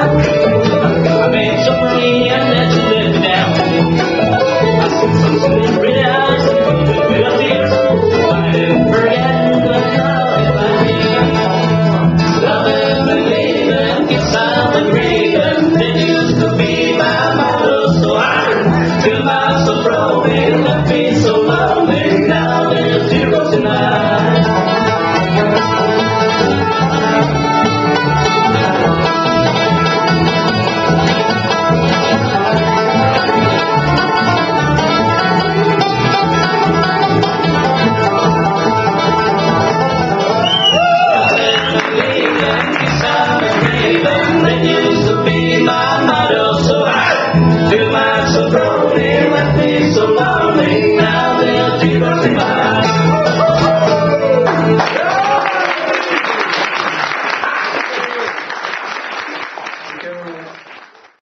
I Used to be my